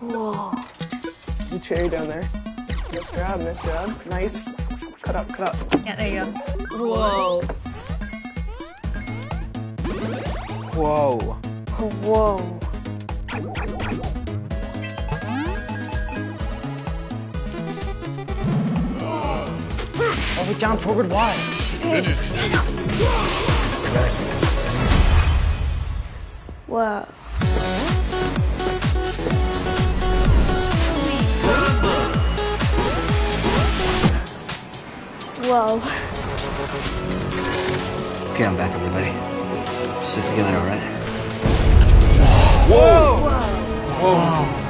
Whoa. There's a cherry down there. Nice grab, nice grab. Nice. Cut up, cut up. Yeah, there you go. Whoa. Whoa. Whoa. Oh, down, forward, wide. Whoa. Whoa. Okay, I'm back, everybody. Sit together, all right? Whoa.